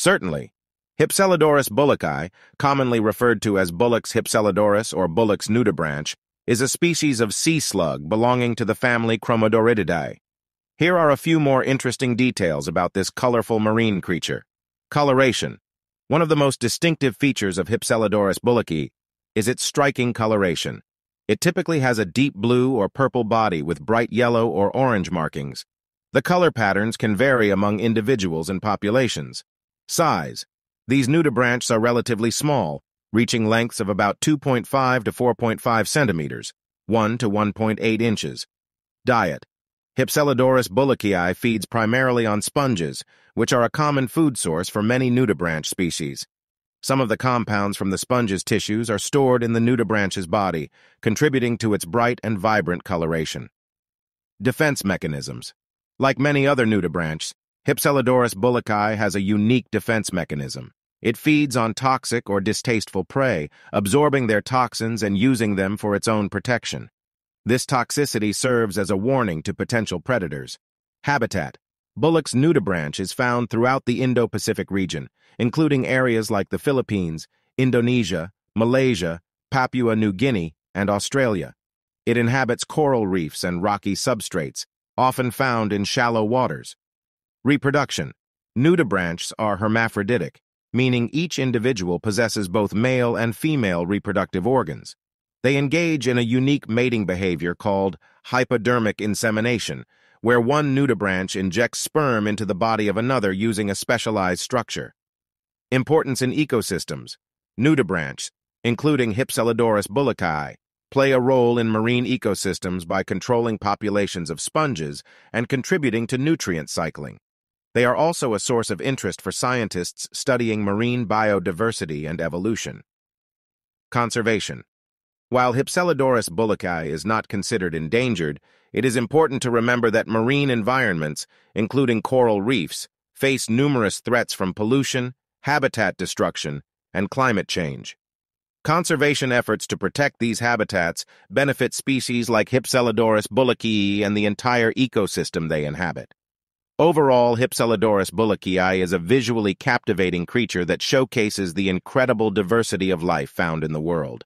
Certainly. Hypselodoris bullockii, commonly referred to as Bullock's hypselodoris or Bullock's nudibranch, is a species of sea slug belonging to the family Chromodoridae. Here are a few more interesting details about this colorful marine creature. Coloration. One of the most distinctive features of Hypselodoris bullockii is its striking coloration. It typically has a deep blue or purple body with bright yellow or orange markings. The color patterns can vary among individuals and populations. Size. These nudibranchs are relatively small, reaching lengths of about 2.5 to 4.5 centimeters, 1 to 1.8 inches. Diet. Hypselodoris bullockii feeds primarily on sponges, which are a common food source for many nudibranch species. Some of the compounds from the sponge's tissues are stored in the nudibranch's body, contributing to its bright and vibrant coloration. Defense mechanisms. Like many other nudibranchs, Hypselodoris bullockii has a unique defense mechanism. It feeds on toxic or distasteful prey, absorbing their toxins and using them for its own protection. This toxicity serves as a warning to potential predators. Habitat. Bullock's nudibranch is found throughout the Indo-Pacific region, including areas like the Philippines, Indonesia, Malaysia, Papua New Guinea, and Australia. It inhabits coral reefs and rocky substrates, often found in shallow waters. Reproduction. Nudibranchs are hermaphroditic, meaning each individual possesses both male and female reproductive organs. They engage in a unique mating behavior called hypodermic insemination, where one nudibranch injects sperm into the body of another using a specialized structure. Importance in ecosystems. Nudibranchs, including Hypselodoris bullockii, play a role in marine ecosystems by controlling populations of sponges and contributing to nutrient cycling. They are also a source of interest for scientists studying marine biodiversity and evolution. Conservation. While Hypselodoris bullockii is not considered endangered, it is important to remember that marine environments, including coral reefs, face numerous threats from pollution, habitat destruction, and climate change. Conservation efforts to protect these habitats benefit species like Hypselodoris bullockii and the entire ecosystem they inhabit. Overall, Hypselodoris bullockii is a visually captivating creature that showcases the incredible diversity of life found in the world.